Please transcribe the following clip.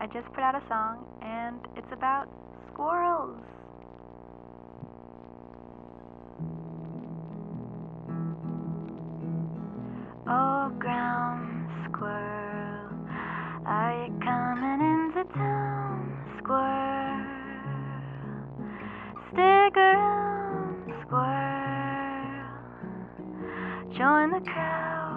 I just put out a song, and it's about squirrels. Oh, ground squirrel, are you coming into town, squirrel? Stick around, squirrel. Join the crowd.